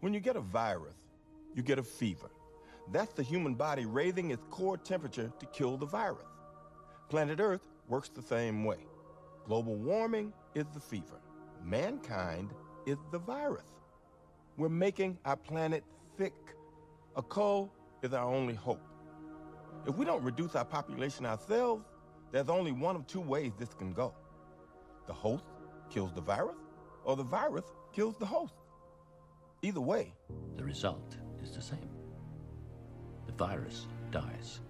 When you get a virus, you get a fever. That's the human body raising its core temperature to kill the virus. Planet Earth works the same way. Global warming is the fever. Mankind is the virus. We're making our planet sick. A cull is our only hope. If we don't reduce our population ourselves, there's only one of two ways this can go. The host kills the virus, or the virus kills the host. Either way, The result is the same. The virus dies.